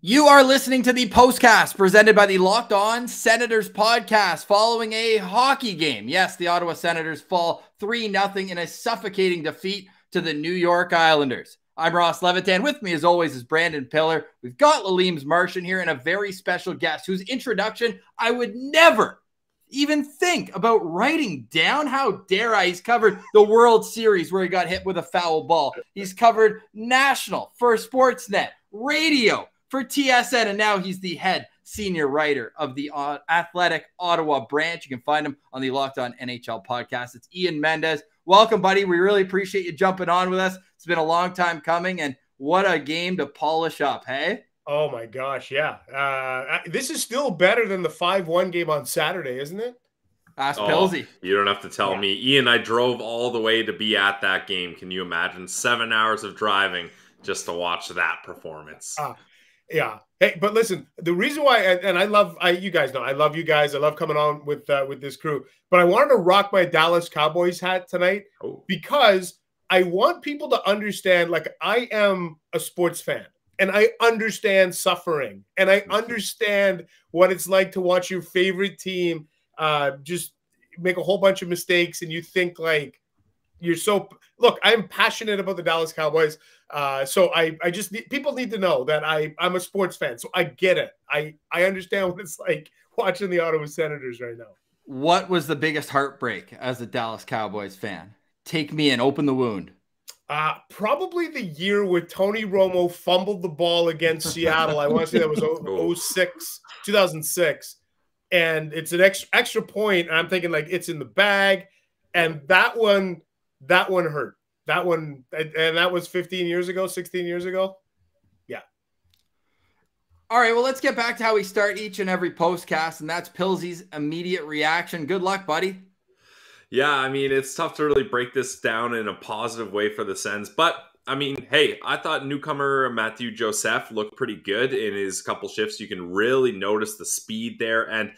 You are listening to the postcast presented by the Locked On Senators podcast following a hockey game. Yes, the Ottawa Senators fall 3 0 in a suffocating defeat to the New York Islanders. I'm Ross Levitan. With me, as always, is Brandon Piller. We've got Lalime's Martian here and a very special guest whose introduction I would never even think about writing down. How dare I? He's covered the World Series where he got hit with a foul ball. He's covered national for Sportsnet, radio for TSN, and now he's the head senior writer of the uh, Athletic Ottawa branch. You can find him on the Locked On NHL podcast. It's Ian Mendes. Welcome, buddy. We really appreciate you jumping on with us. It's been a long time coming, and what a game to polish up, hey? Oh my gosh, yeah. Uh, this is still better than the five-one game on Saturday, isn't it? Ask oh, Pilsy. You don't have to tell yeah. me. Ian, I drove all the way to be at that game. Can you imagine? Seven hours of driving just to watch that performance. Uh, yeah. Hey, but listen, the reason why, and I love, I you guys know, I love you guys. I love coming on with uh, with this crew. But I wanted to rock my Dallas Cowboys hat tonight oh. because I want people to understand. Like, I am a sports fan, and I understand suffering, and I understand what it's like to watch your favorite team uh, just make a whole bunch of mistakes, and you think like you're so. Look, I'm passionate about the Dallas Cowboys. Uh, so I, I just need, people need to know that I, I'm a sports fan, so I get it. I, I understand what it's like watching the Ottawa Senators right now. What was the biggest heartbreak as a Dallas Cowboys fan? Take me in, open the wound. Uh, probably the year where Tony Romo fumbled the ball against Seattle. I want to say that was 06, 2006. And it's an extra, extra point, and I'm thinking like it's in the bag. And that one, that one hurt that one, and that was 15 years ago, 16 years ago. Yeah. All right. Well, let's get back to how we start each and every postcast, and that's Pilsy's immediate reaction. Good luck, buddy. Yeah, I mean, it's tough to really break this down in a positive way for the Sens, but I mean, hey, I thought newcomer Matthew Joseph looked pretty good in his couple shifts. You can really notice the speed there. And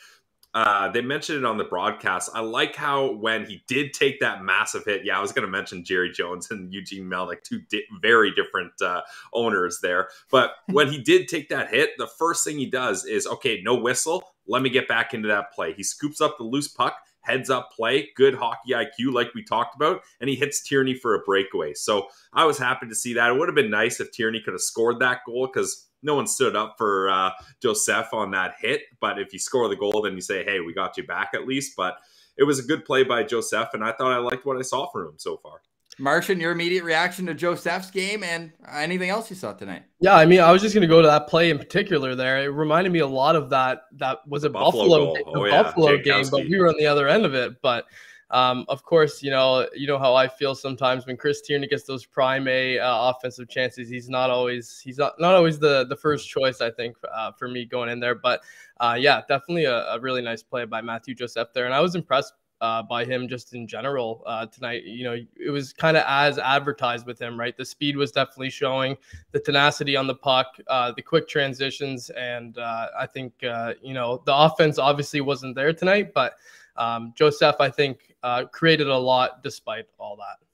uh, they mentioned it on the broadcast. I like how when he did take that massive hit, yeah, I was going to mention Jerry Jones and Eugene Melnyk, two di- very different uh, owners there. But when he did take that hit, the first thing he does is, okay, no whistle. Let me get back into that play. He scoops up the loose puck, heads up play, good hockey IQ, like we talked about, and he hits Tierney for a breakaway. So I was happy to see that. It would have been nice if Tierney could have scored that goal because no one stood up for uh, Joseph on that hit. But if you score the goal, then you say, hey, we got you back at least. But it was a good play by Joseph, and I thought I liked what I saw from him so far. Martian, your immediate reaction to Joseph's game and anything else you saw tonight? Yeah, I mean, I was just going to go to that play in particular. There, it reminded me a lot of that. That was a Buffalo, Buffalo, oh, yeah. Buffalo game, but we were on the other end of it. But um, of course, you know, you know how I feel sometimes when Chris Tierney gets those prime A uh, offensive chances. He's not always he's not not always the the first choice. I think uh, for me going in there, but uh, yeah, definitely a, a, really nice play by Matthew Joseph there, and I was impressed. Uh, by him just in general uh, tonight. You know, it was kind of as advertised with him, right? The speed was definitely showing, the tenacity on the puck, uh, the quick transitions, and I think you know the offense obviously wasn't there tonight, but um, Joseph, I think, uh, created a lot despite all that.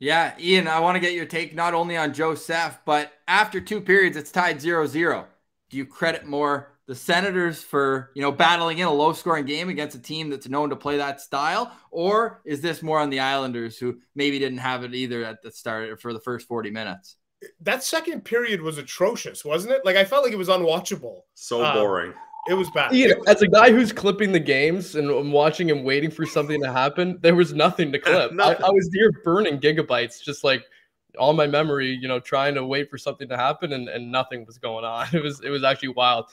Yeah, Ian, I want to get your take not only on Joseph, but after two periods, it's tied 0 0. Do you credit more the Senators for, you know, battling in a low scoring game against a team that's known to play that style? Or is this more on the Islanders who maybe didn't have it either at the start for the first 40 minutes? That second period was atrocious, wasn't it? Like I felt like it was unwatchable. So um, boring. It was bad. Ian, as a guy who's clipping the games and I'm watching and waiting for something to happen, there was nothing to clip. nothing. I, I, was near burning gigabytes, just like all my memory, you know, trying to wait for something to happen, and, and nothing was going on. It was it was actually wild.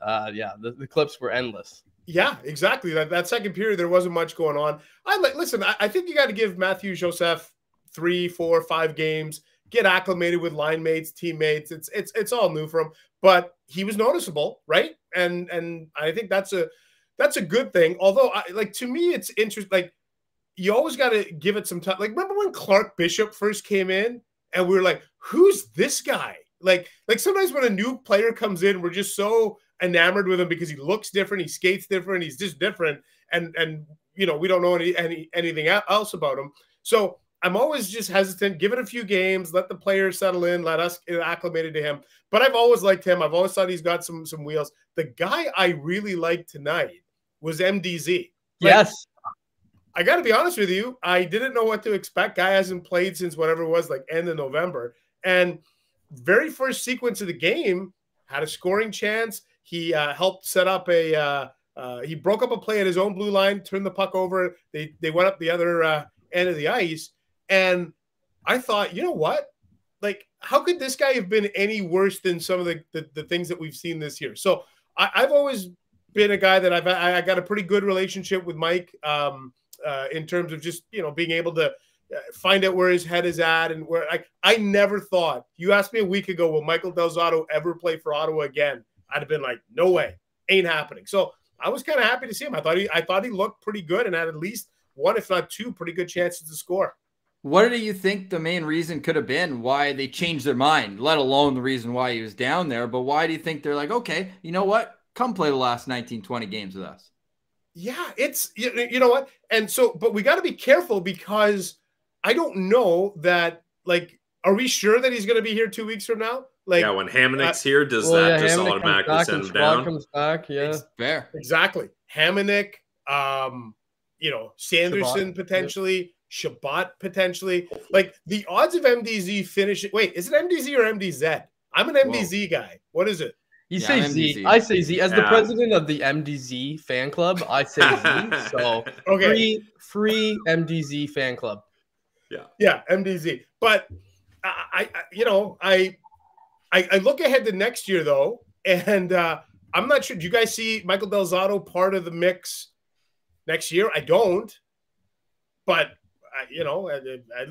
Uh, yeah, the, the clips were endless. Yeah, exactly. That that second period, there wasn't much going on. I like listen. I, I think you got to give Matthew Joseph three, four, five games get acclimated with line mates, teammates. It's it's it's all new for him, but he was noticeable, right? And and I think that's a that's a good thing. Although, I, like to me, it's interesting. Like you always got to give it some time. Like remember when Clark Bishop first came in, and we were like, "Who's this guy?" Like like sometimes when a new player comes in, we're just so enamored with him because he looks different, he skates different, he's just different, and and you know we don't know any, any anything else about him. So I'm always just hesitant. Give it a few games, let the players settle in, let us get acclimated to him. But I've always liked him. I've always thought he's got some some wheels. The guy I really liked tonight was MDZ. Like, yes. I got to be honest with you. I didn't know what to expect. Guy hasn't played since whatever it was, like end of November. And very first sequence of the game had a scoring chance. He uh, helped set up a. Uh, uh, he broke up a play at his own blue line, turned the puck over. They they went up the other uh, end of the ice, and I thought, you know what? Like, how could this guy have been any worse than some of the the, the things that we've seen this year? So I, have always been a guy that I've I got a pretty good relationship with Mike um, uh, in terms of just you know being able to uh, find out where his head is at and where I I never thought you asked me a week ago will Michael Del Zotto ever play for Ottawa again? I'd have been like, no way, ain't happening. So I was kind of happy to see him. I thought he I thought he looked pretty good and had at least one, if not two, pretty good chances to score. What do you think the main reason could have been why they changed their mind, let alone the reason why he was down there? But why do you think they're like, okay, you know what? Come play the last 19, 20 games with us. Yeah, it's, you, you know what? And so, but we got to be careful because I don't know that, like, are we sure that he's going to be here two weeks from now? Like, yeah, when Hamonic's uh, here, does well, that yeah, just Hamonic automatically send him down? Comes back, yeah, it's fair. Exactly. Hamonic, um, you know, Sanderson Chabot. potentially. Chabot potentially. Like the odds of MDZ finishing. Wait, is it MDZ or MDZ? I'm an MDZ Whoa. guy. What is it? You yeah, say Z. I say Z. As yeah. the president of the MDZ fan club, I say Z. So okay. free, free MDZ fan club. Yeah. Yeah, MDZ. But I, I you know, I, I, I look ahead to next year though, and uh, I'm not sure. Do you guys see Michael Del Zotto part of the mix next year? I don't. But you know, at,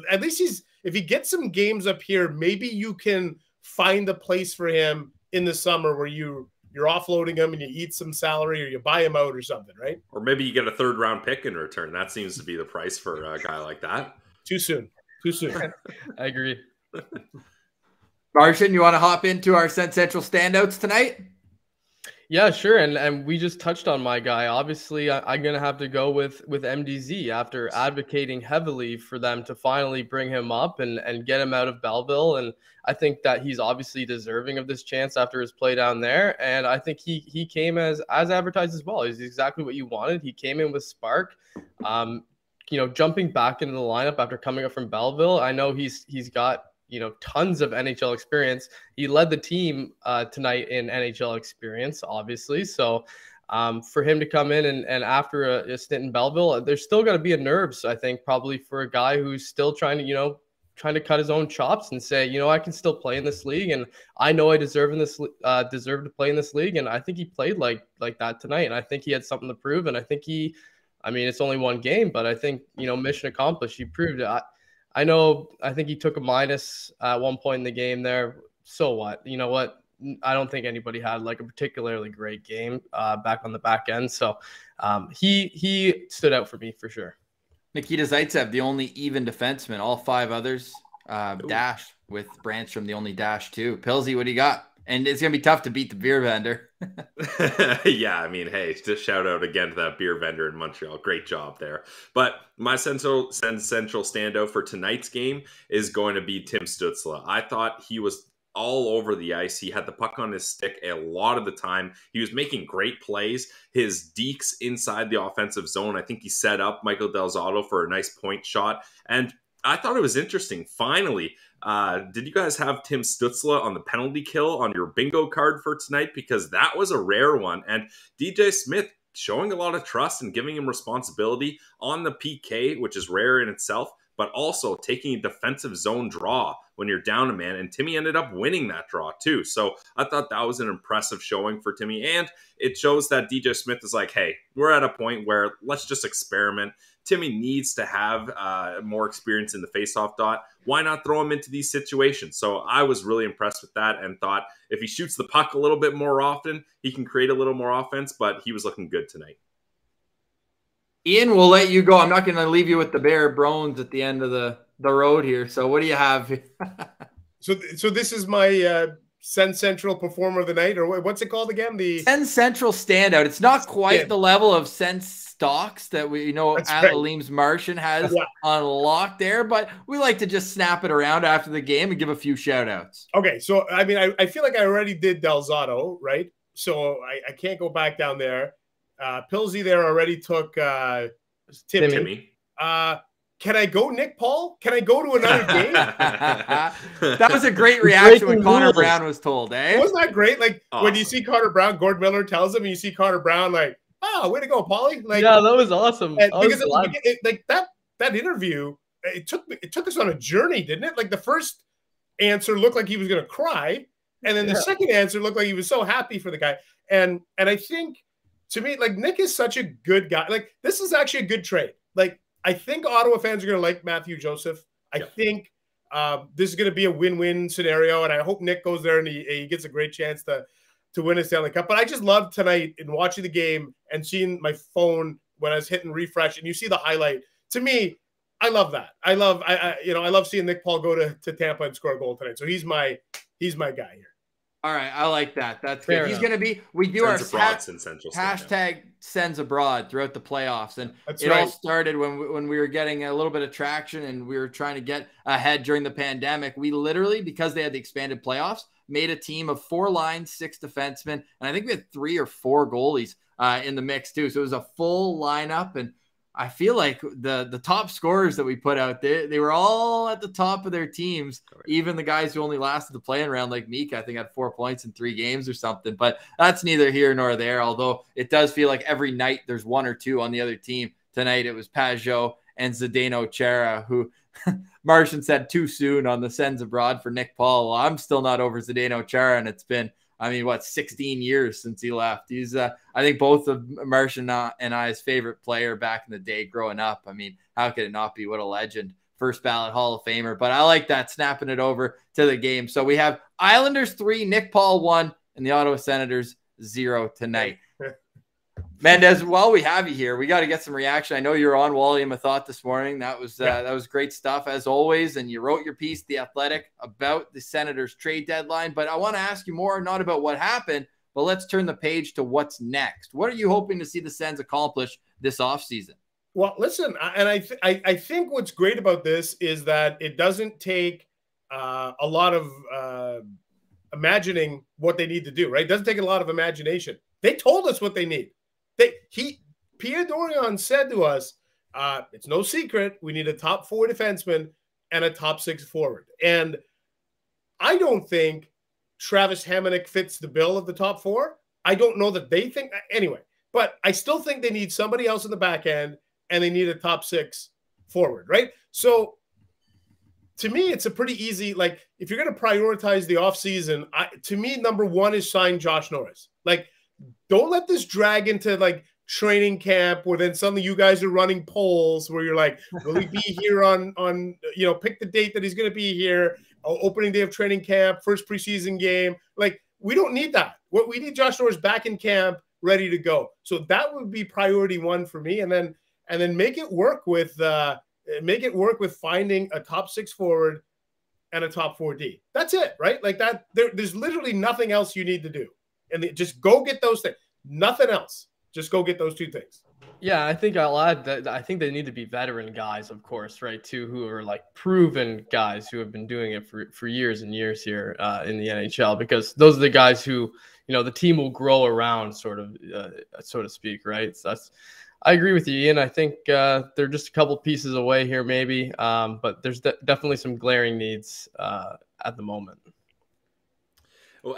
at, least he's if he gets some games up here, maybe you can find a place for him in the summer where you you're offloading him and you eat some salary or you buy him out or something, right? Or maybe you get a third round pick in return. That seems to be the price for a guy like that. Too soon. Too soon. I agree. Martian, you want to hop into our Sens Central standouts tonight? Yeah, sure. And and we just touched on my guy. Obviously, I, am gonna have to go with with MDZ after advocating heavily for them to finally bring him up and and get him out of Belleville. And I think that he's obviously deserving of this chance after his play down there. And I think he he came as as advertised as well. He's exactly what you wanted. He came in with spark. Um, you know, jumping back into the lineup after coming up from Belleville. I know he's he's got you know tons of NHL experience. He led the team uh, tonight in NHL experience, obviously. So um, for him to come in and, and after a, a stint in Belleville, there's still got to be a nerves, I think, probably for a guy who's still trying to, you know, trying to cut his own chops and say, you know, I can still play in this league, and I know I deserve in this uh, deserve to play in this league, and I think he played like like that tonight, and I think he had something to prove, and I think he, I mean, it's only one game, but I think you know, mission accomplished. He proved it. I, I know. I think he took a minus at one point in the game there. So what? You know what? I don't think anybody had like a particularly great game uh, back on the back end. So um, he he stood out for me for sure. Nikita Zaitsev, the only even defenseman. All five others uh, dash with Brannstrom, the only dash too. Pilsy, what do you got? And it's gonna be tough to beat the beer vendor. yeah, I mean, hey, just shout out again to that beer vendor in Montreal. Great job there. But my central central standout for tonight's game is going to be Tim Stützle. I thought he was all over the ice. He had the puck on his stick a lot of the time. He was making great plays. His deeks inside the offensive zone. I think he set up Michael Del Zotto for a nice point shot. And I thought it was interesting. Finally, uh, did you guys have Tim Stützle on the penalty kill on your bingo card for tonight? Because that was a rare one. And DJ Smith showing a lot of trust and giving him responsibility on the PK, which is rare in itself, but also taking a defensive zone draw when you're down a man. And Timmy ended up winning that draw too. So I thought that was an impressive showing for Timmy. And it shows that DJ Smith is like, hey, we're at a point where let's just experiment. Timmy needs to have uh, more experience in the faceoff dot. Why not throw him into these situations? So I was really impressed with that and thought if he shoots the puck a little bit more often, he can create a little more offense, but he was looking good tonight. Ian, we'll let you go. I'm not going to leave you with the bare bones at the end of the, the road here. So what do you have? so, so this is my uh, Sens Central Performer of the Night, or what's it called again? The Sens Central Standout. It's not quite yeah. the level of Sens stocks that we you know Aleem's Martian has yeah. unlocked there, but we like to just snap it around after the game and give a few shout outs. Okay, so I mean, I, I feel like I already did Del Zotto, right? So I, I can't go back down there. Uh, Pilsy there already took uh, Timmy. Timmy. Uh, can I go Nick Paul? Can I go to another game? that was a great reaction when Connor Brown was told, eh? Wasn't that great? Like awesome. when you see Connor Brown, Gord Miller tells him, and you see Connor Brown, like, oh, way to go, Paulie. Like, yeah, that was awesome. because was it, it, like that that interview, it took it took us on a journey, didn't it? Like the first answer looked like he was gonna cry, and then the yeah. second answer looked like he was so happy for the guy. And and I think to me, like Nick is such a good guy. Like this is actually a good trade. Like I think Ottawa fans are going to like Matthew Joseph. I yep. think um, this is going to be a win-win scenario, and I hope Nick goes there and he, he gets a great chance to to win a Stanley Cup. But I just love tonight in watching the game and seeing my phone when I was hitting refresh, and you see the highlight. To me, I love that. I love I, I you know I love seeing Nick Paul go to, to Tampa and score a goal tonight. So he's my he's my guy here. All right, I like that. That's Fair good. Enough. He's going to be. We do sends our ha- Central hashtag Sens abroad throughout the playoffs, and That's it right. all started when we, when we were getting a little bit of traction and we were trying to get ahead during the pandemic. We literally, because they had the expanded playoffs, made a team of four lines, six defensemen, and I think we had three or four goalies uh, in the mix too. So it was a full lineup, and I feel like the the top scorers that we put out there, they were all at the top of their teams. Even the guys who only lasted the playing round, like Meek, I think had four points in three games or something. But that's neither here nor there. Although it does feel like every night there's one or two on the other team. Tonight it was Pageau and Zdeno Chara, who Martian said too soon on the Sens abroad for Nick Paul. Well, I'm still not over Zdeno Chara, and it's been I mean, what, 16 years since he left. He's, uh, I think, both of Martian and I's favorite player back in the day growing up. I mean, how could it not be? What a legend. First ballot Hall of Famer. But I like that, snapping it over to the game. So we have Islanders three, Nick Paul one, and the Ottawa Senators zero tonight. Mendes, while we have you here, we got to get some reaction. I know you're on Wally and thought this morning. That was uh, yeah. that was great stuff as always. And you wrote your piece, The Athletic, about the Senators trade deadline. But I want to ask you more, not about what happened, but let's turn the page to what's next. What are you hoping to see the Sens accomplish this offseason? Well, listen, and I, th- I, I think what's great about this is that it doesn't take uh, a lot of uh, imagining what they need to do. Right? It doesn't take a lot of imagination. They told us what they need they he Pierre Dorion said to us, uh, it's no secret we need a top four defenseman and a top six forward. And I don't think Travis Hamonic fits the bill of the top four. I don't know that they think anyway, but I still think they need somebody else in the back end and they need a top six forward, right? So to me, it's a pretty easy, like if you're going to prioritize the offseason, I to me, number one is sign Josh Norris. Like don't let this drag into like training camp where then suddenly you guys are running polls where you're like, will he be here on on you know pick the date that he's going to be here, opening day of training camp, first preseason game. Like we don't need that. What we need Josh Norris back in camp, ready to go. So that would be priority one for me, and then and then make it work with uh, make it work with finding a top six forward and a top four D. That's it, right? Like that. There, there's literally nothing else you need to do and just go get those things. Nothing else. Just go get those two things. Yeah, I think I'll add that I think they need to be veteran guys, of course, right? Too, who are like proven guys who have been doing it for, for years and years here uh, in the NHL, because those are the guys who, you know, the team will grow around, sort of, uh, so to speak, right? So that's, I agree with you, Ian. I think uh, they're just a couple pieces away here, maybe, um, but there's de- definitely some glaring needs uh, at the moment.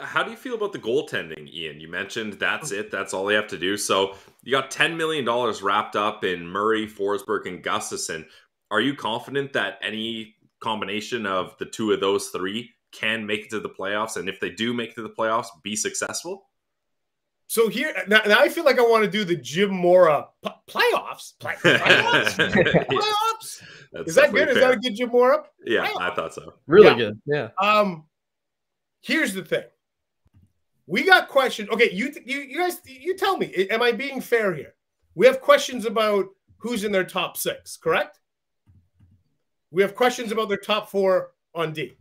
How do you feel about the goaltending, Ian? You mentioned that's it. That's all they have to do. So you got $10 million wrapped up in Murray, Forsberg, and Gustavsson. Are you confident that any combination of the two of those three can make it to the playoffs? And if they do make it to the playoffs, be successful? So here now, now, I feel like I want to do the Jim Mora p- playoffs. Play- playoffs. playoffs. Is that good? Fair. Is that a good Jim Mora? Yeah, playoffs. I thought so. Really yeah. good. Yeah. Um, here's the thing. We got questions. Okay, you you you guys you tell me, am I being fair here? We have questions about who's in their top six, correct? We have questions about their top four on D.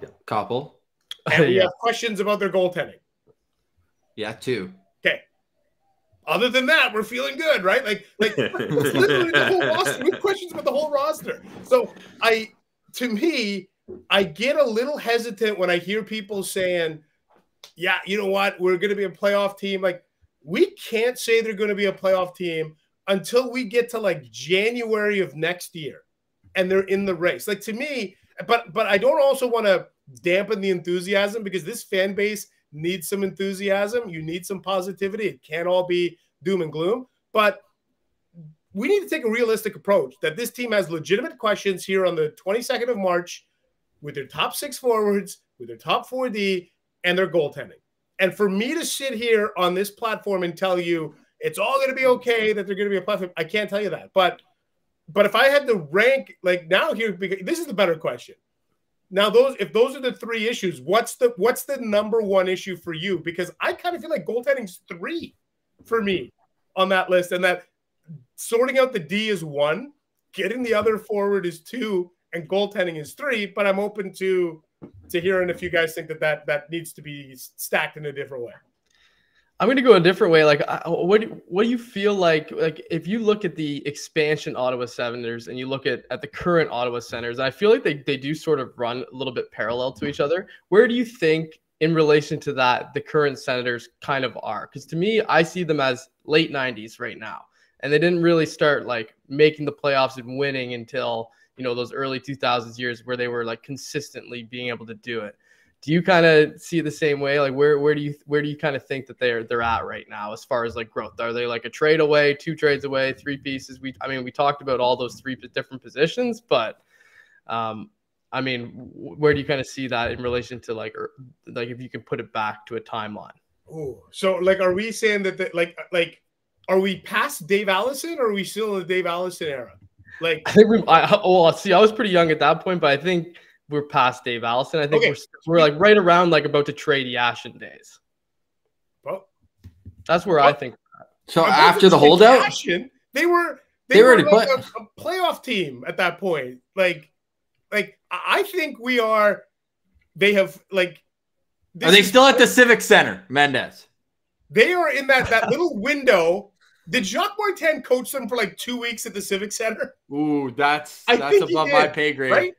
Yeah. Couple. And we yeah. have questions about their goaltending. Yeah, two. Okay. Other than that, we're feeling good, right? Like, like literally the whole roster. We have questions about the whole roster. So I, to me, I get a little hesitant when I hear people saying, "Yeah, you know what? We're going to be a playoff team." Like, we can't say they're going to be a playoff team until we get to like January of next year, and they're in the race. Like to me, but but I don't also want to dampen the enthusiasm because this fan base needs some enthusiasm. You need some positivity. It can't all be doom and gloom, but we need to take a realistic approach that this team has legitimate questions here on the 22nd of March with their top six forwards, with their top 4D, and their goaltending. And for me to sit here on this platform and tell you it's all going to be okay that they're going to be a platform, I can't tell you that. But but if I had to rank like now here, this is the better question. Now, those if those are the three issues, what's the what's the number one issue for you? Because I kind of feel like goaltending's three for me on that list, and that sorting out the D is one, getting the other forward is two, and goaltending is three. But I'm open to to hearing if you guys think that that that needs to be stacked in a different way. I'm going to go a different way. Like, what what do you feel like? Like, if you look at the expansion Ottawa Senators and you look at, at the current Ottawa Senators, I feel like they, they do sort of run a little bit parallel to each other. Where do you think, in relation to that, the current Senators kind of are? Because to me, I see them as late 90s right now. And they didn't really start like making the playoffs and winning until, you know, those early 2000s years where they were like consistently being able to do it. Do you kind of see it the same way? Like where where do you where do you kind of think that they're they're at right now as far as like growth? Are they like a trade away two trades away three pieces? We i mean we talked about all those three different positions but um i mean where do you kind of see that in relation to like or, like if you can put it back to a timeline? Oh so like are we saying that the, like like are we past dave allison or are we still in the dave allison era like i think we I, well see i was pretty young at that point but i think we're past Dave Allison. I think okay. we're we're like right around like about to trade Yashin days. Well, that's where well, I think. So after the holdout, Yashin, they were they, they were like a, a, playoff team at that point. Like, like I think we are. They have like. Are they still at the Civic Center, Mendes? They are in that that little window. Did Jacques Martin coach them for like two weeks at the Civic Center? Ooh, that's that's above my pay grade. Right?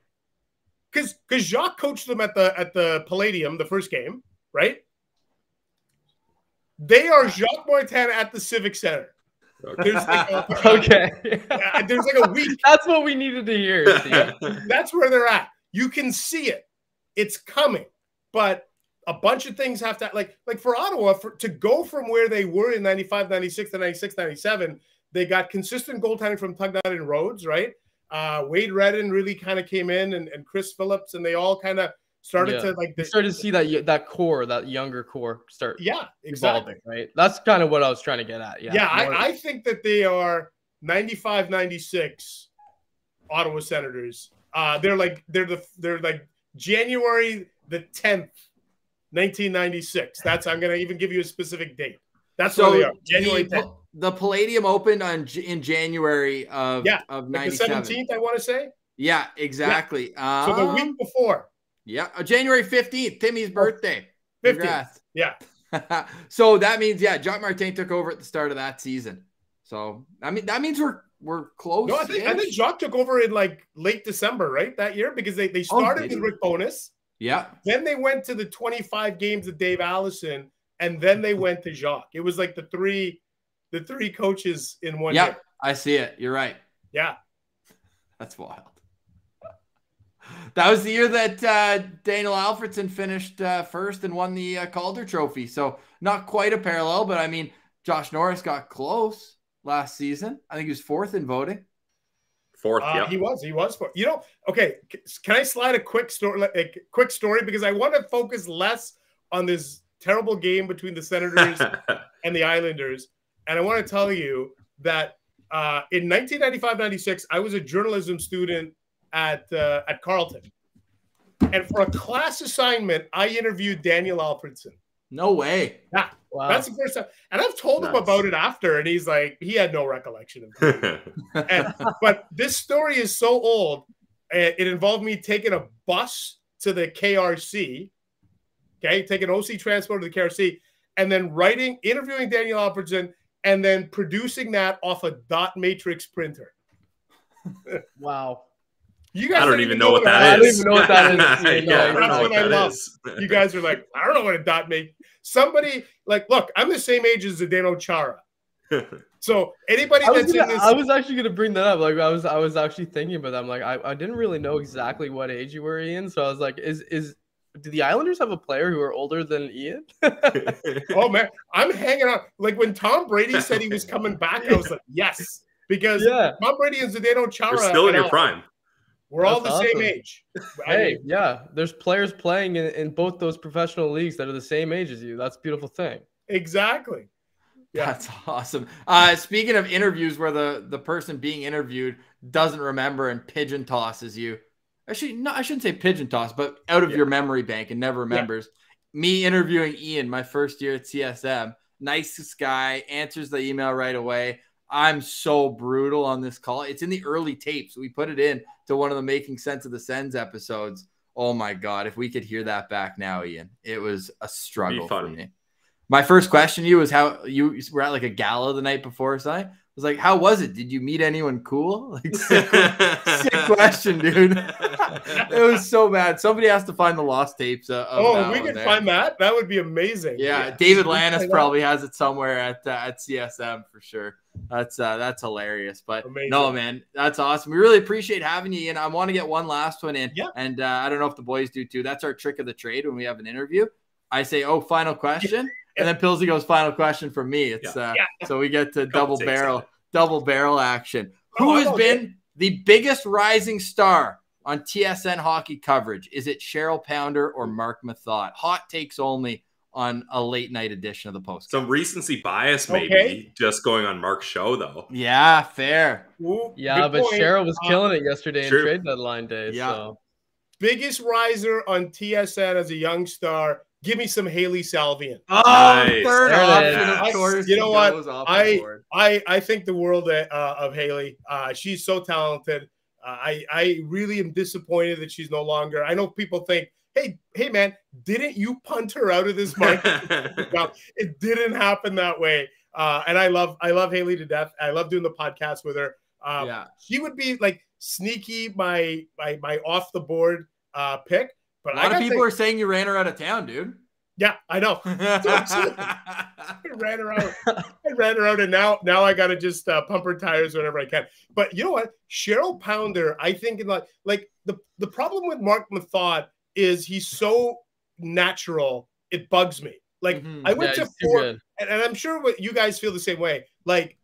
because because Jacques coached them at the at the Palladium the first game, right? They are Jacques Martin at the Civic Center. There's like a, okay. there's like a week. That's what we needed to hear. That's where they're at. You can see it. It's coming, but a bunch of things have to like like for Ottawa for, to go from where they were in 95, 96 to 96, 97. They got consistent goaltending from Tugnutt and Rhodes, right? Uh, Wade Redden really kind of came in, and, and Chris Phillips, and they all kind of started yeah. to like. The, started to see that that core, that younger core, start. Yeah, exactly. Right. That's kind of what I was trying to get at. Yeah. Yeah, I, I think that they are 95, 96 Ottawa Senators. Uh, they're like they're the they're like January the tenth, 1996. That's I'm gonna even give you a specific date. That's so where they are. January 10th the Palladium opened on in January of yeah of ninety seven. Seventeenth, I want to say. Yeah, exactly. Yeah. so the week um, before. Yeah, uh, January fifteenth, Timmy's oh, birthday. Fifteenth. Yeah. so that means yeah, Jacques Martin took over at the start of that season. So I mean that means we're we're close. No, I think, I think Jacques took over in like late December, right? That year because they, they oh, started oh, with Rick Bowness. Yeah. Then they went to the 25 games of Dave Allison, and then they went to Jacques. It was like the three the three coaches in one yeah, I see it. You're right. Yeah. That's wild. That was the year that uh, Daniel Alfredsson finished uh, first and won the uh, Calder Trophy. So not quite a parallel, but I mean, Josh Norris got close last season. I think he was fourth in voting. Fourth, uh, yeah, he was. He was fourth. You know, okay. Can I slide a quick story? A quick story because I want to focus less on this terrible game between the Senators and the Islanders and I want to tell you that uh, in 1995-96, I was a journalism student at uh, at Carleton, and for a class assignment, I interviewed Daniel Alfredsson. No way. Yeah, wow. that's the first time. And I've told him about it after, and he's like, he had no recollection of it. and, but this story is so old. It involved me taking a bus to the KRC. Okay, taking OC Transpo to the KRC, and then writing, interviewing Daniel Alfredsson and then producing that off a dot matrix printer. wow. You guys I don't, even know, what that is. I don't even know what that is. yeah, that's what, what I love. you guys are like, I don't know what a dot make. Somebody like, look, I'm the same age as Zdeno Chara. So anybody that's gonna, in this, I was actually gonna bring that up. Like I was, I was actually thinking about that. I'm like, I, I didn't really know exactly what age you were, Ian. So I was like, is is do the Islanders have a player who are older than Ian? oh man, I'm hanging out. Like when Tom Brady said he was coming back, I was like, yes, because yeah. Tom Brady and Zdeno Chara are still in your prime. We're That's all the awesome. same age. Hey, I mean, yeah, there's players playing in, in both those professional leagues that are the same age as you. That's a beautiful thing. Exactly. Yeah. That's awesome. Uh, speaking of interviews where the, the person being interviewed doesn't remember and pigeon tosses you. Actually, no, I shouldn't say pigeon toss, but out of yeah. your memory bank and never remembers. Yeah. Me interviewing Ian my first year at CSM. Nicest guy, answers the email right away. I'm so brutal on this call. It's in the early tapes. We put it in to one of the Making Sense of the Sens episodes. Oh my God. If we could hear that back now, Ian, it was a struggle for me. My first question to you was how you were at like a gala the night before, so I was like, "How was it? Did you meet anyone cool?" Like, sick, sick question, dude. it was so bad. Somebody has to find the lost tapes. Of oh, we can there. find that. That would be amazing. Yeah, yeah. David Lannis probably has it somewhere at uh, at CSM for sure. That's uh, that's hilarious. But amazing. no, man, that's awesome. We really appreciate having you, and I want to get one last one in. Yeah. And uh, I don't know if the boys do too. That's our trick of the trade when we have an interview. I say, "Oh, final question." And then Pilsy goes final question for me. It's yeah. uh yeah. so we get to double barrel double barrel action. Oh, Who has been the biggest rising star on TSN hockey coverage? Is it Cheryl Pounder or Mark Methot? Hot takes only on a late night edition of the post. Some recency bias, maybe okay. just going on Mark's show though. Yeah, fair. Ooh, yeah, but point. Cheryl was killing it yesterday true. in trade deadline day. Yeah. So. Biggest riser on TSN as a young star Give me some Hailey Salvian. Oh, nice. third option, of course. You know what? I, I I think the world uh, of Hailey. Uh, she's so talented. Uh, I I really am disappointed that she's no longer. I know people think, hey hey man, didn't you punt her out of this market? well, it didn't happen that way. Uh, and I love I love Hailey to death. I love doing the podcast with her. Um, yeah. She would be like sneaky my my my off the board uh, pick. But a lot of people say, are saying you ran her out of town, dude. Yeah, I know. I ran her out. I ran her out, and now now I got to just uh, pump her tires whenever I can. But you know what, Cheryl Pounder, I think in like like the the problem with Mark Methot is he's so natural. It bugs me. Like mm-hmm. I went yeah, to four, and, and I'm sure what you guys feel the same way. Like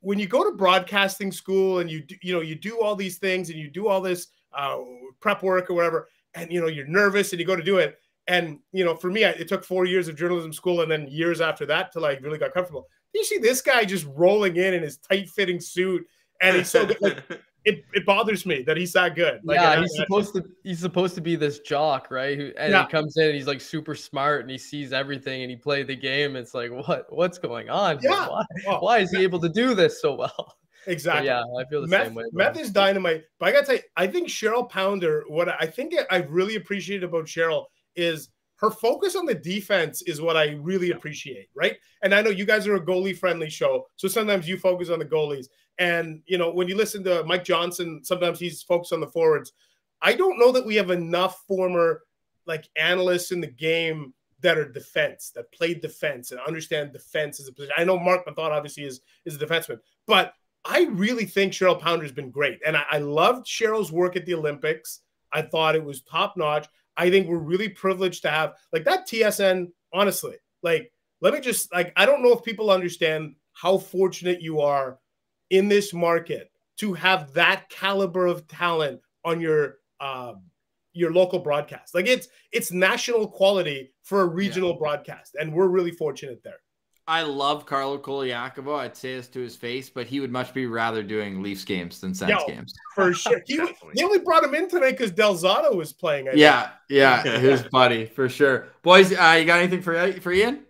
when you go to broadcasting school and you do, you know you do all these things and you do all this uh, prep work or whatever, and you know you're nervous and you go to do it and you know, for me, it took four years of journalism school and then years after that to like really got comfortable. You see this guy just rolling in in his tight fitting suit, and he's so good. Like, it, it bothers me that he's that good. Like, yeah, he's supposed to he's supposed to be this jock, right? Who, and yeah. he comes in and he's like super smart and he sees everything and he played the game. It's like what what's going on? Yeah. Why, oh. why is he able to do this so well? Exactly. Yeah, I feel the meth, same way. Meth is dynamite. But I gotta tell you, I think Cheryl Pounder, what I think I really appreciated about Cheryl is her focus on the defense is what I really appreciate, right? And I know you guys are a goalie friendly show, so sometimes you focus on the goalies. And you know, when you listen to Mike Johnson, sometimes he's focused on the forwards. I don't know that we have enough former like analysts in the game that are defense, that played defense and understand defense as a position. I know Mark Methot obviously is is a defenseman, but I really think Cheryl Pounder has been great. And I, I loved Cheryl's work at the Olympics. I thought it was top notch. I think we're really privileged to have like that TSN. Honestly, like let me just like I don't know if people understand how fortunate you are in this market to have that caliber of talent on your um, your local broadcast. Like it's it's national quality for a regional yeah. broadcast, and we're really fortunate there. I love Carlo Colaiacovo. I'd say this to his face, but he would much be rather doing Leafs games than Sens Yo, games. For sure. He, they only brought him in today because Del Zotto was playing. I yeah, think. yeah, his buddy for sure. Boys, uh, you got anything for for Ian?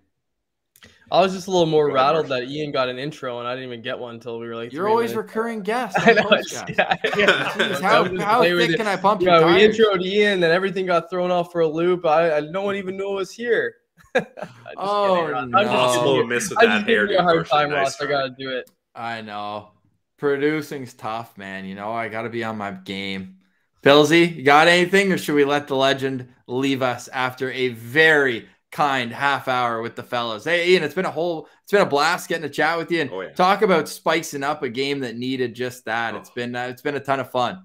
I was just a little more rattled that Ian got an intro and I didn't even get one until we were like. You're always minutes. recurring guest. I know. Yeah. yeah. how how thick can I pump you? yeah, we introed Ian and everything got thrown off for a loop. I, I no one even knew it was here. Oh, no. I'm just to miss with that hairdo. A hard time, nice Ross. I gotta do it. I know. Producing's tough, man. You know, I gotta be on my game. Pillsy, you got anything, or should we let the legend leave us after a very kind half hour with the fellas? Hey, Ian, it's been a whole, it's been a blast getting to chat with you and oh, yeah. talk about spicing up a game that needed just that. Oh. It's been, uh, it's been a ton of fun.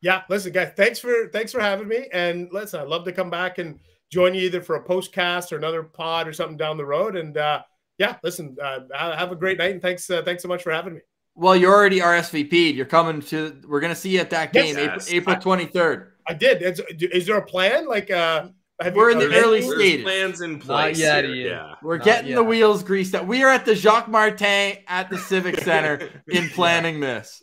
Yeah, listen, guys, thanks for thanks for having me. And listen, I'd love to come back and join you either for a postcast or another pod or something down the road. And uh, yeah, listen, uh, have a great night and thanks uh, thanks so much for having me. Well, you're already RSVP'd. You're coming to. We're gonna see you at that game, yes, April twenty third. I did. Is, is, there a plan? Like, uh, we're in the early stages. Plans in place. Not yet, yeah, we're Not getting yet. the wheels greased up. We are at the Jacques Martin at the Civic Center in planning this.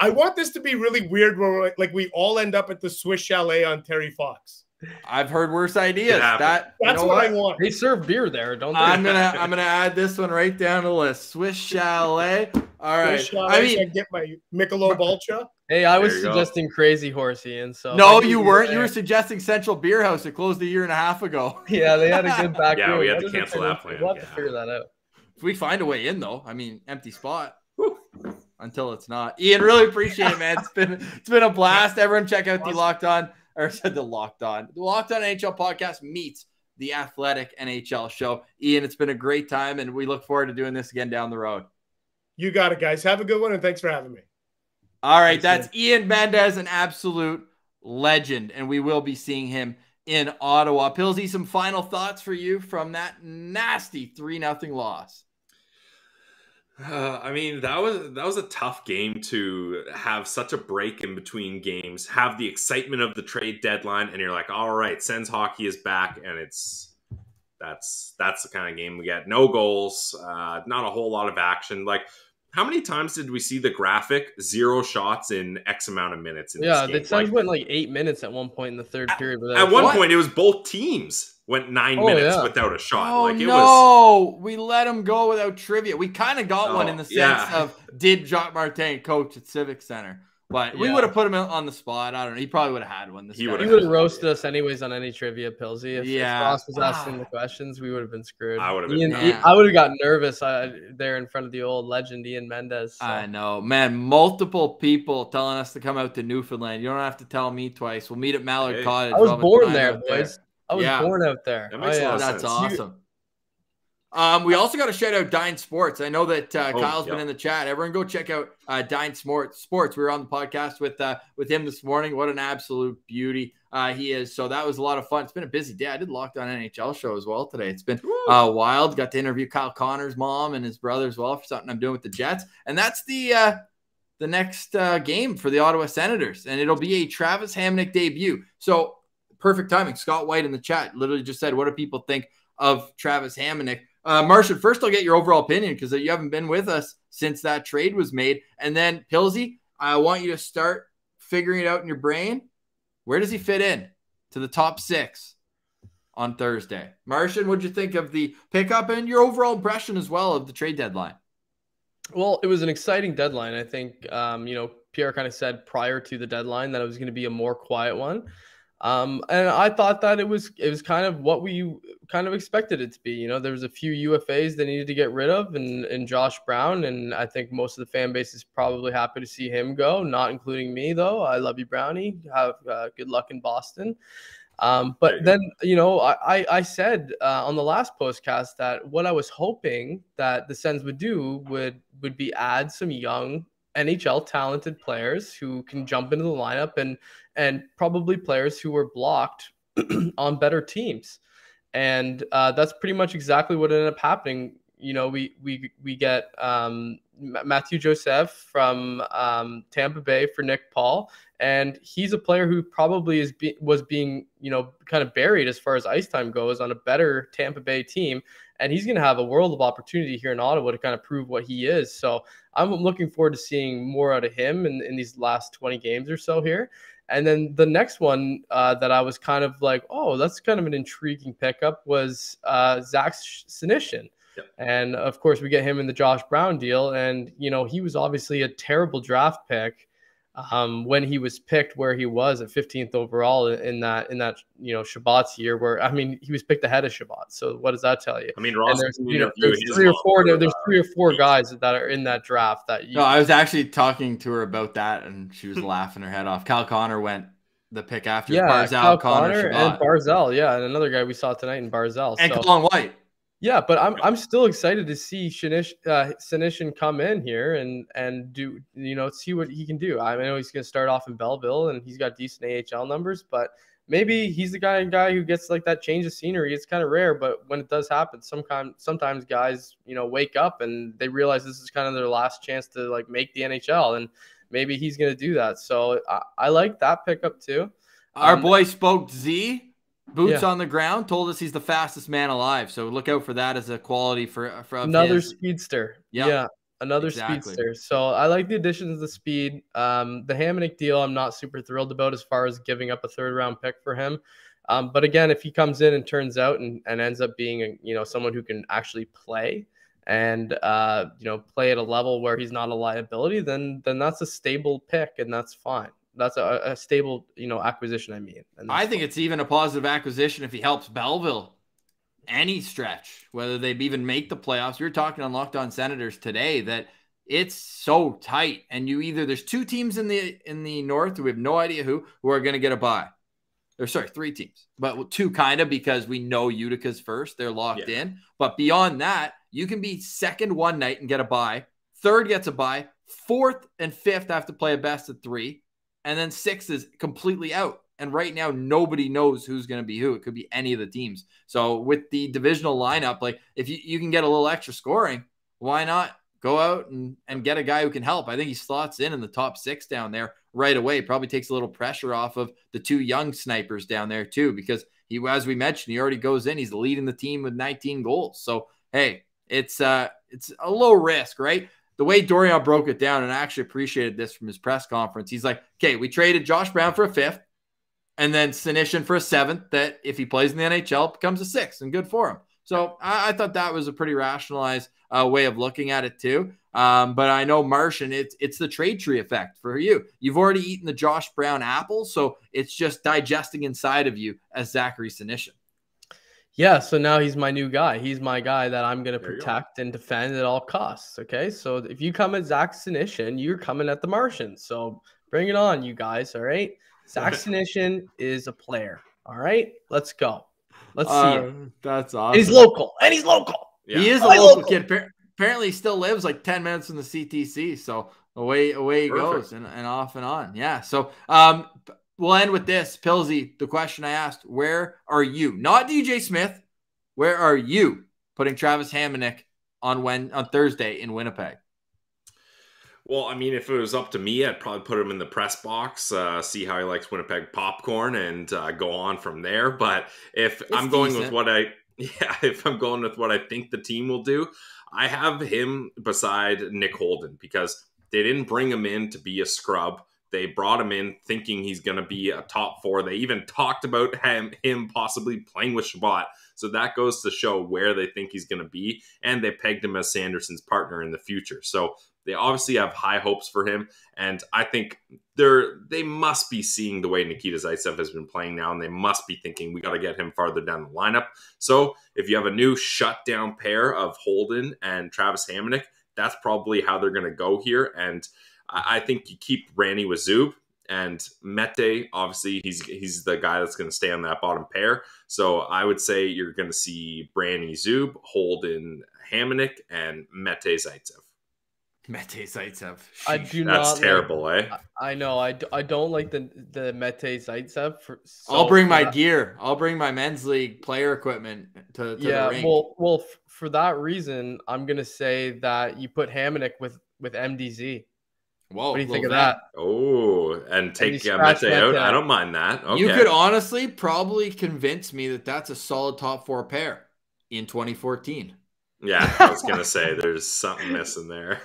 I want this to be really weird, where like we all end up at the Swiss Chalet on Terry Fox. I've heard worse ideas. That that's you know what, what, I want. They serve beer there, don't they? I'm gonna I'm gonna add this one right down the list. Swiss Chalet. All right. Chalet, I mean, I get my Michelob Ultra. Hey, I was suggesting go. Crazy Horsey, and so no, you weren't. You were suggesting Central Beer House. It closed a year and a half ago. yeah, they had a good back. yeah, room. we had to cancel that plan. We'll have yeah. to figure that out. If we find a way in, though, I mean, empty spot. Until it's not. Ian, really appreciate it, man. It's been it's been a blast. Everyone, check out the Locked On or said the Locked On. The Locked On NHL podcast meets the Athletic NHL show. Ian, it's been a great time, and we look forward to doing this again down the road. You got it, guys. Have a good one, and thanks for having me. All right, thanks, that's Ian Mendes, an absolute legend, and we will be seeing him in Ottawa. Pillsy, some final thoughts for you from that nasty 3 0 loss. Uh, I mean, that was that was a tough game to have such a break in between games, have the excitement of the trade deadline, and you're like, all right, Sens hockey is back, and it's that's that's the kind of game we get. No goals, uh, not a whole lot of action. Like how many times did we see the graphic zero shots in X amount of minutes? yeah, the Suns like, went like eight minutes at one point in the third at, period. At one what? point, it was both teams went nine oh, minutes yeah. without a shot. Oh, like it no, was... we let him go without trivia. We kind of got oh, one in the sense yeah. of did Jacques Martin coach at Civic Center? But yeah. we would have put him on the spot. I don't know. He probably would have had one. This he would have roasted us anyways on any trivia Pillsy. If, yeah. if Ross was asking ah. the questions, we would have been screwed. I would have been. Ian, I would have gotten nervous uh, there in front of the old legend Ian Mendes. So. I know, man. Multiple people telling us to come out to Newfoundland. You don't have to tell me twice. We'll meet at Mallard hey. Cottage. I was born there, boys. There. I was yeah. born out there. That makes oh, yeah. That's awesome. Um, we also got to shout out Dine Sports. I know that uh, oh, Kyle's been in the chat. Everyone, go check out uh, Dine Sports. Sports. We were on the podcast with uh, with him this morning. What an absolute beauty uh, he is. So that was a lot of fun. It's been a busy day. I did Locked On NHL show as well today. It's been uh, wild. Got to interview Kyle Connor's mom and his brother as well for something I'm doing with the Jets. And that's the uh, the next uh, game for the Ottawa Senators, and it'll be a Travis Hamonic debut. So perfect timing. Scott White in the chat literally just said, "What do people think of Travis Hamonic?" Uh, Martian, first I'll get your overall opinion because you haven't been with us since that trade was made. And then Pilsy, I want you to start figuring it out in your brain. Where does he fit in to the top six on Thursday? Martian, what'd you think of the pickup and your overall impression as well of the trade deadline? Well, it was an exciting deadline. I think, um, you know, Pierre kind of said prior to the deadline that it was going to be a more quiet one. Um, and I thought that it was it was kind of what we kind of expected it to be. You know, there was a few UFAs they needed to get rid of, and and Josh Brown, and I think most of the fan base is probably happy to see him go. Not including me though. I love you, Brownie. Have uh, good luck in Boston. Um, but then you know I I said uh, on the last postcast that what I was hoping that the Sens would do would would be add some young NHL talented players who can jump into the lineup and and probably players who were blocked on better teams. And uh, that's pretty much exactly what ended up happening. You know, we we we get um, Matthew Joseph from um, Tampa Bay for Nick Paul, and he's a player who probably is be, was being you know kind of buried as far as ice time goes on a better Tampa Bay team, and he's going to have a world of opportunity here in Ottawa to kind of prove what he is. So I'm looking forward to seeing more out of him in, in these last 20 games or so here. And then the next one uh, that I was kind of like, oh, that's kind of an intriguing pickup was uh, Zach. Yep. And of course, we get him in the Josh Brown deal. And, you know, he was obviously a terrible draft pick. Um, when he was picked where he was at 15th overall in that in that you know Chabot's year where I mean he was picked ahead of Chabot. So what does that tell you? I mean, Ross, there's, you know, there's three or four there's three or four guys that are in that draft that you, No, I was actually talking to her about that and she was laughing her head off. Cal Connor went the pick after yeah, Barzal, Cal Connor, Connor and Barzal, yeah, and another guy we saw tonight in Barzal. And so. Colin White. Yeah, but I'm I'm still excited to see Senyshyn uh, come in here and and do you know see what he can do. I know he's going to start off in Belleville and he's got decent AHL numbers, but maybe he's the guy guy who gets like that change of scenery. It's kind of rare, but when it does happen, sometimes sometimes guys you know wake up and they realize this is kind of their last chance to like make the NHL, and maybe he's going to do that. So I, I like that pickup too. Our um, boy spoke Z Boots yeah. on the ground told us he's the fastest man alive. So look out for that as a quality for, for another his. speedster. Yep. Yeah, another exactly. speedster. So I like the additions of the speed. Um, the Hamonic deal, I'm not super thrilled about as far as giving up a third round pick for him. Um, but again, if he comes in and turns out and, and ends up being a, you know someone who can actually play and uh, you know play at a level where he's not a liability, then then that's a stable pick and that's fine that's a, a stable, you know, acquisition. I mean, I think it's even a positive acquisition if he helps Belleville any stretch, whether they even make the playoffs. We were talking on Locked On Senators today that it's so tight, and you either there's two teams in the in the North we have no idea who who are going to get a buy. Or sorry, three teams, but two kind of because we know Utica's first; they're locked yeah. in. But beyond that, you can be second one night and get a buy. Third gets a buy. Fourth and fifth have to play a best of three and then six is completely out. And right now, nobody knows who's going to be who. It could be any of the teams. So with the divisional lineup, like if you, you can get a little extra scoring, why not go out and, and get a guy who can help? I think he slots in in the top six down there right away. Probably takes a little pressure off of the two young snipers down there too, because he, as we mentioned, he already goes in. He's leading the team with 19 goals. So hey, it's uh it's a low risk, right? The way Dorion broke it down, and I actually appreciated this from his press conference. He's like, okay, we traded Josh Brown for a fifth, and then Senyshyn for a seventh. That if he plays in the NHL, becomes a sixth, and good for him. So I, I thought that was a pretty rationalized uh, way of looking at it too. Um, but I know Martian, it's it's the trade tree effect for you. You've already eaten the Josh Brown apple, so it's just digesting inside of you as Zachary Senyshyn. Yeah, so now he's my new guy. He's my guy that I'm going to protect and defend at all costs. Okay, so if you come at Zach Senyshyn, you're coming at the Martian. So bring it on, you guys. All right, Zach Senyshyn is a player. All right, let's go. Let's see uh, it. That's awesome. And he's local, and he's local. Yeah. He is a local, local, kid. Apparently, he still lives like ten minutes from the CTC. So away, away he Perfect. goes, and, and off and on. Yeah. So, um, we'll end with this. Pilsy, the question I asked, where are you? Not DJ Smith. Where are you putting Travis Hamonic on when on Thursday in Winnipeg? Well, I mean, if it was up to me, I'd probably put him in the press box, uh, see how he likes Winnipeg popcorn, and uh, go on from there. But if it's I'm going decent. with what I, yeah, if I'm going with what I think the team will do, I have him beside Nick Holden because they didn't bring him in to be a scrub. They brought him in thinking he's going to be a top four. They even talked about him, him possibly playing with Chabot. So that goes to show where they think he's going to be. And they pegged him as Sanderson's partner in the future. So they obviously have high hopes for him. And I think they're they must be seeing the way Nikita Zaitsev has been playing now, and they must be thinking we got to get him farther down the lineup. So if you have a new shutdown pair of Holden and Travis Hamonic, that's probably how they're going to go here. And I think you keep Randy with Zub and Mete. Obviously, he's he's the guy that's going to stay on that bottom pair. So I would say you're going to see Brandy Zub, Holden Hamonic, and Mete Zaitsev. Mete Zaitsev. I do That's not terrible, like, eh? I know. I, I don't like the the Mete Zaitsev. For, so I'll bring my that. gear. I'll bring my men's league player equipment to, to yeah. the Well, well, f- for that reason, I'm gonna say that you put Hamonic with with MDZ. Whoa, what do you think of that? Oh, and take and uh, Mete out. I don't mind that. Okay. You could honestly probably convince me that that's a solid top four pair in 2014. Yeah, I was gonna say there's something missing there.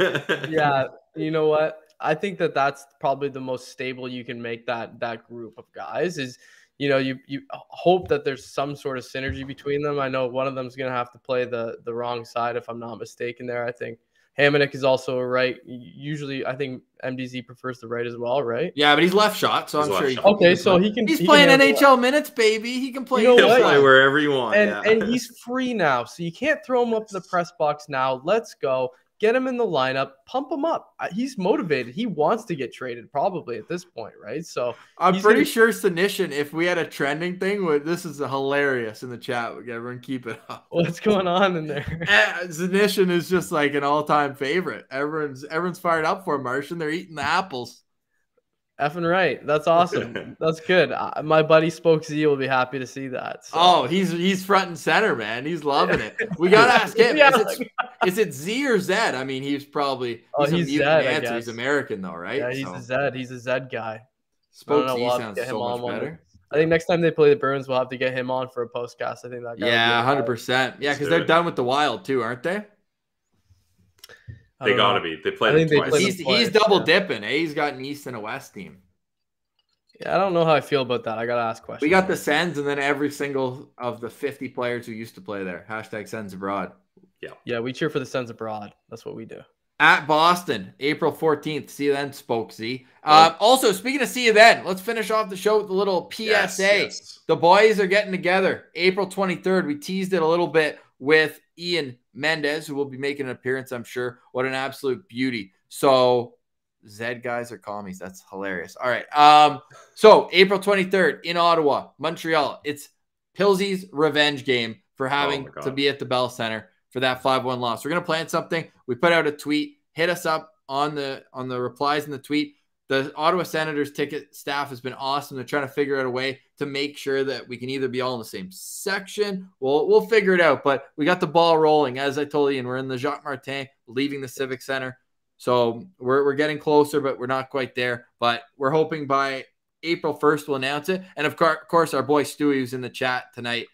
yeah, you know what? I think that that's probably the most stable you can make that that group of guys is you know you you hope that there's some sort of synergy between them. I know one of them's gonna have to play the the wrong side if I'm not mistaken. There, I think Hamonic is also a right. Usually, I think MDZ prefers the right as well, right? Yeah, but he's left shot, so he's I'm sure. He okay, so he can. He's he playing can NHL minutes, baby. He can play. You know play wherever you want, and yeah. and he's free now, so you can't throw him up in the press box now. Let's go get him in the lineup, pump him up. He's motivated. He wants to get traded probably at this point, right? So I'm pretty gonna... sure Senyshyn, if we had a trending thing, would this is hilarious in the chat. Everyone keep it up. What's going on in there? Eh, Senyshyn is just like an all-time favorite. Everyone's everyone's fired up for Martian. They're eating the apples. Effing right. That's awesome. That's good. Uh, my buddy Spoke Z will be happy to see that. So. Oh, he's he's front and center, man. He's loving it. We gotta ask him. yeah. is, it, is it Z or Zed? I mean, he's probably oh, he's, he's Zed. Answer. He's American though, right? Yeah, he's so. a Zed. He's a Zed guy. Spoke Z sounds so much better. I think next time they play the Burns, we'll have to get him on for a postcast. I think that. yeah, hundred percent. Yeah, because they're done with the Wild too, aren't they? They gotta know. be. They played twice. They he's, he's double yeah. dipping. Eh? He's got an East and a West team. Yeah, I don't know how I feel about that. I gotta ask questions. We got the Sens, and then every single of the 50 players who used to play there. Hashtag Sens abroad. Yeah. Yeah, we cheer for the Sens abroad. That's what we do. At Boston, April 14th. See you then, Spokesy. Uh, also, speaking of see you then, let's finish off the show with a little PSA. Yes, yes. The boys are getting together. April 23rd. We teased it a little bit with Ian Mendes, who will be making an appearance, I'm sure. What an absolute beauty. So Zed guys are commies. That's hilarious. All right. Um, so April 23rd in Ottawa, Montreal. It's Pilsy's revenge game for having oh to be at the Bell Center for that 5-1 loss. We're gonna plan something. We put out a tweet. Hit us up on the on the replies in the tweet. The Ottawa Senators ticket staff has been awesome. They're trying to figure out a way to make sure that we can either be all in the same section. We'll we'll figure it out. But we got the ball rolling. As I told you, and we're in the Jacques Martin, leaving the Civic Center. So we're, we're getting closer, but we're not quite there. But we're hoping by April 1st we'll announce it. And of course, our boy Stewie who's in the chat tonight.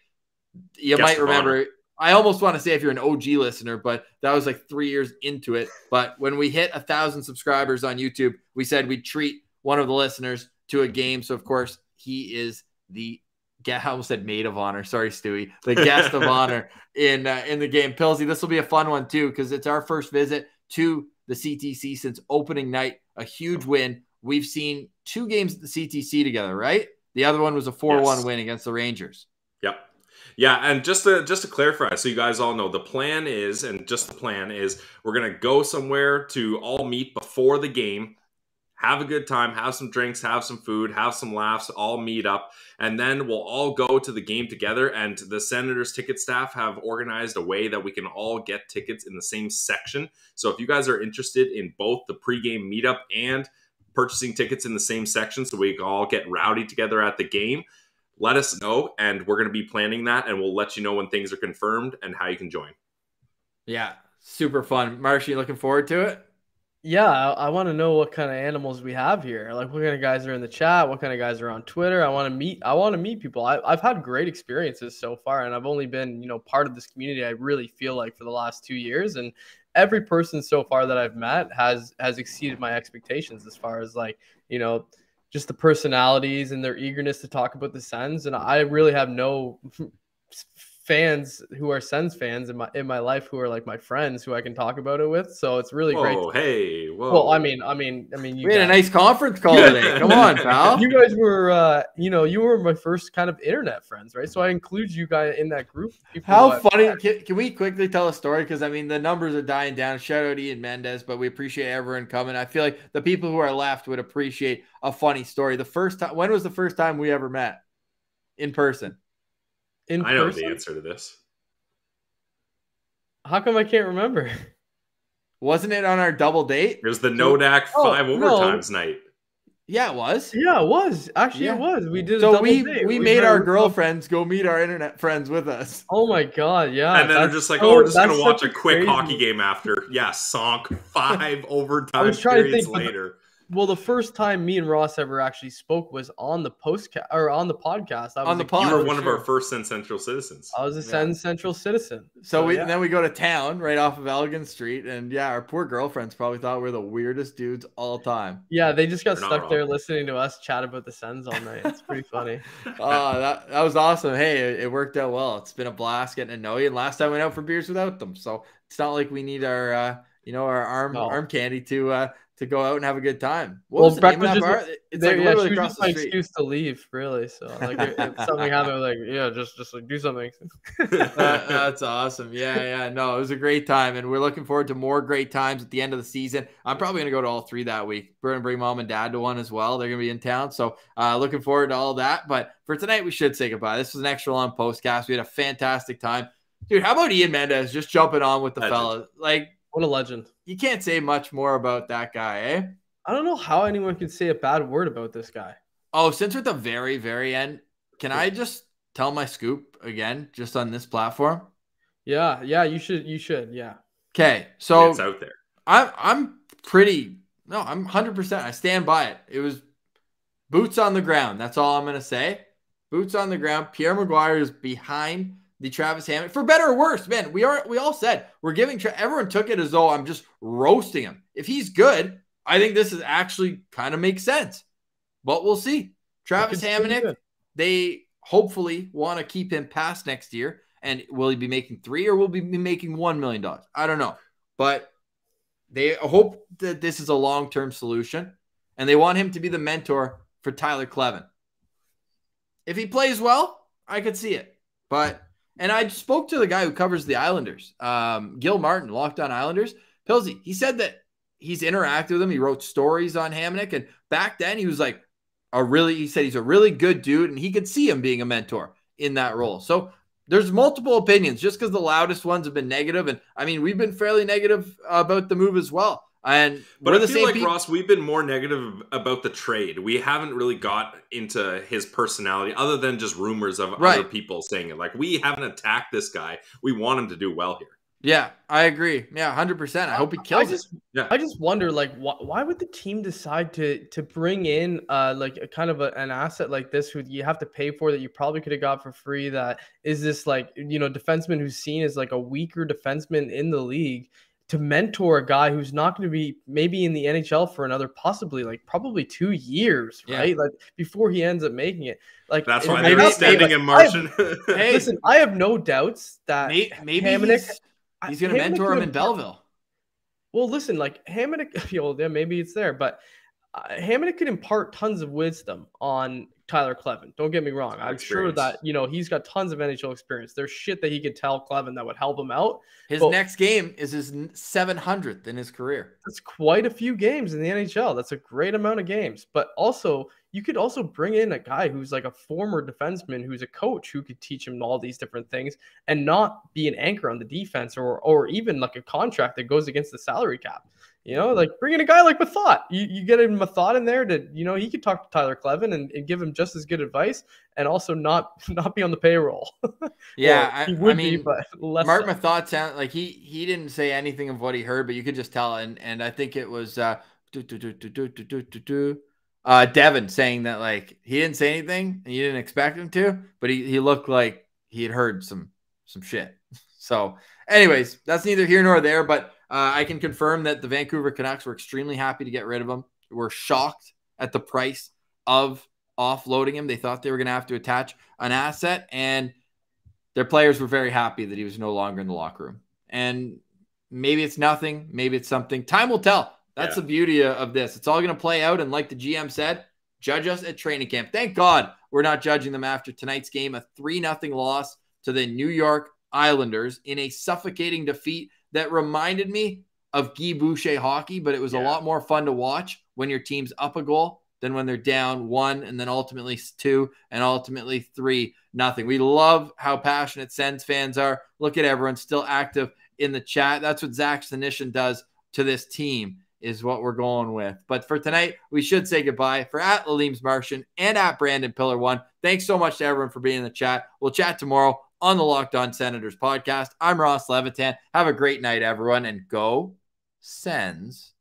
You Guest might remember. Honor. I almost want to say if you're an OG listener, but that was like three years into it. But when we hit a thousand subscribers on YouTube, we said we'd treat one of the listeners to a game. So of course, he is the I almost said maid of honor. Sorry, Stewie, the guest of honor in uh, in the game. Pilsy, this will be a fun one too because it's our first visit to the CTC since opening night. A huge win. We've seen two games at the CTC together, right? The other one was a 4 1 win against the Rangers. Yeah, and just to just to clarify, so you guys all know, the plan is, and just the plan is, we're gonna go somewhere to all meet before the game have a good time, have some drinks, have some food, have some laughs, all meet up, and then we'll all go to the game together. And the Senators ticket staff have organized a way that we can all get tickets in the same section. So if you guys are interested in both the pregame meetup and purchasing tickets in the same section so we can all get rowdy together at the game, let us know. And we're going to be planning that, and we'll let you know when things are confirmed and how you can join. Yeah, super fun. Marshy, looking forward to it? Yeah, I, I want to know what kind of animals we have here. Like, what kind of guys are in the chat? What kind of guys are on Twitter? I want to meet. I want to meet people. I, I've had great experiences so far, and I've only been, you know, part of this community. I really feel like for the last two years, and every person so far that I've met has has exceeded my expectations as far as like, you know, just the personalities and their eagerness to talk about the Sens. And I really have no fans who are Sens fans in my in my life who are like my friends who I can talk about it with. So it's really whoa, great. Oh, hey, whoa. Well, I mean, I mean, I mean, you we had a nice conference call today. Come on, pal. You guys were, uh, you know, you were my first kind of internet friends, right? So I include you guys in that group. How funny! Can, can, we quickly tell a story? Because I mean, the numbers are dying down. Shout out Ian Mendes, but we appreciate everyone coming. I feel like the people who are left would appreciate a funny story. The first time, when was the first time we ever met in person? In I know person? the answer to this. How come I can't remember? Wasn't it on our double date? It was the Nodak oh, five overtimes no. night. Yeah, it was. Yeah, it was. Actually, yeah. it was. We did. So we we, we made our girlfriends go meet our internet friends with us. Oh my god, yeah. And then they're just like, oh, we're just gonna watch a quick crazy. hockey game after. Yeah, Sonk five overtime I was trying to think, later. Well, the first time me and Ross ever actually spoke was on the postcast or on the podcast. on the pod, you were one sure. of our first Sen Central citizens. I was a Sen yeah. Central citizen. So, so we yeah. then we go to town right off of Elgin Street, and yeah, our poor girlfriends probably thought we are the weirdest dudes all time. Yeah, they just got stuck there listening to us chat about the Sens all night. It's pretty funny. oh, that that was awesome. Hey, it, it, worked out well. It's been a blast getting to know you. And last time I went out for beers without them, so it's not like we need our. Uh, you know, our arm no. arm candy to uh to go out and have a good time. What well, breakfast just, bar? It's like yeah, literally across the street. excuse to leave, really. So like, if something happened, like yeah, just just like do something. that, that's awesome. Yeah, yeah. No, it was a great time, and we're looking forward to more great times at the end of the season. I'm probably gonna go to all three that week. We're gonna bring mom and dad to one as well. They're gonna be in town, so uh, looking forward to all that. But for tonight, we should say goodbye. This was an extra long postcast. We had a fantastic time, dude. How about Ian Mendes just jumping on with the fellas? Like what a legend. You can't say much more about that guy, eh? I don't know how anyone could say a bad word about this guy. Oh, since we're at the very, very end, can yeah. I just tell my scoop again, just on this platform? Yeah, yeah, you should, you should, yeah. Okay, so it's out there. I'm, I'm pretty. No, I'm 100. percent I stand by it. It was boots on the ground. That's all I'm gonna say. Boots on the ground. Pierre McGuire is behind the Travis Hamonic for better or worse. Man, we are we all said we're giving everyone took it as though I'm just roasting him. If he's good, I think this is actually kind of makes sense. But we'll see. Travis Hamonic, they hopefully want to keep him past next year. And will he be making three or will he be making one million dollars? I don't know. But they hope that this is a long-term solution. And they want him to be the mentor for Tyler Kleven. If he plays well, I could see it. But and I spoke to the guy who covers the Islanders, um, Gil Martin, Locked On Islanders. Pilsy, he said that he's interacted with him. He wrote stories on Hamonic, and back then he was like a really. He said he's a really good dude, and he could see him being a mentor in that role. So there's multiple opinions. Just because the loudest ones have been negative, and I mean we've been fairly negative about the move as well. And but I feel like people. Ross, we've been more negative about the trade. We haven't really got into his personality, other than just rumors of right. other people saying it. Like we haven't attacked this guy. We want him to do well here. Yeah, I agree. Yeah, hundred percent. I hope he kills I just, it. Yeah. I just wonder, like, wh- why would the team decide to to bring in, uh, like, a kind of a, an asset like this, who you have to pay for that you probably could have got for free? That is this like, you know, defenseman who's seen as like a weaker defenseman in the league, to mentor a guy who's not going to be maybe in the NHL for another possibly like probably two years, right? Like before he ends up making it. Like that's why they're extending in Martian. hey, listen, I have no doubts that maybe, maybe Hamonic, he's, he's going to mentor him in Belleville. Well, listen, like Hamonic, you know, yeah, maybe it's there, but uh, could impart tons of wisdom on Tyler Kleven. Don't get me wrong. I'm sure that you know he's got tons of NHL experience. There's shit that he could tell Kleven that would help him out. His but next game is his 700th in his career. That's quite a few games in the NHL. That's a great amount of games. But also, you could also bring in a guy who's like a former defenseman who's a coach who could teach him all these different things and not be an anchor on the defense or or even like a contract that goes against the salary cap. You know, like bringing a guy like Methot, you, you get him Methot in there to, you know, he could talk to Tyler Kleven and, and give him just as good advice, and also not not be on the payroll. yeah, well, I, I, mean, be, Mark so. Methot sound like he he didn't say anything of what he heard, but you could just tell, and and I think it was uh Devin saying that like he didn't say anything and you didn't expect him to, but he he looked like he had heard some some shit. So, anyways, that's neither here nor there, but uh, I can confirm that the Vancouver Canucks were extremely happy to get rid of him. Were shocked at the price of offloading him. They thought they were going to have to attach an asset, and their players were very happy that he was no longer in the locker room. And maybe it's nothing, maybe it's something. Time will tell. That's yeah. the beauty of this. It's all going to play out, and like the GM said, judge us at training camp. Thank God we're not judging them after tonight's game, a three nothing loss to the New York Islanders in a suffocating defeat that reminded me of Guy Boucher hockey, but it was yeah. a lot more fun to watch when your team's up a goal than when they're down one and then ultimately two and ultimately three nothing. We love how passionate Sens fans are. Look at everyone still active in the chat. That's what Zach Senyshyn does to this team is what we're going with. But for tonight, we should say goodbye for at Lalime's Martian and at Brandon Piller One. Thanks so much to everyone for being in the chat. We'll chat tomorrow on the Locked On Senators podcast. I'm Ross Levitan. Have a great night, everyone, and go, Sens,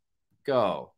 go.